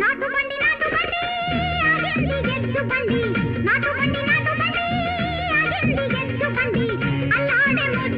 నాటు బండి నాటు బండి నాటు బండి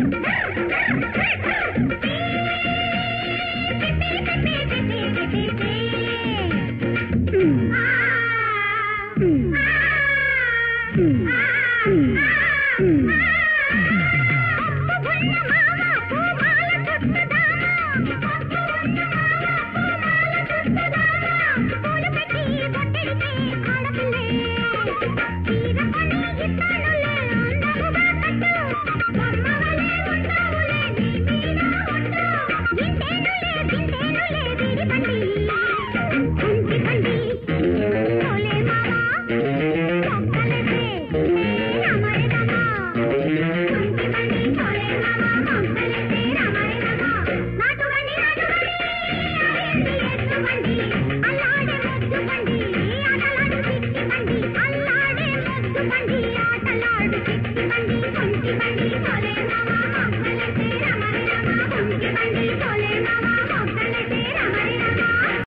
Thank you. Thank you.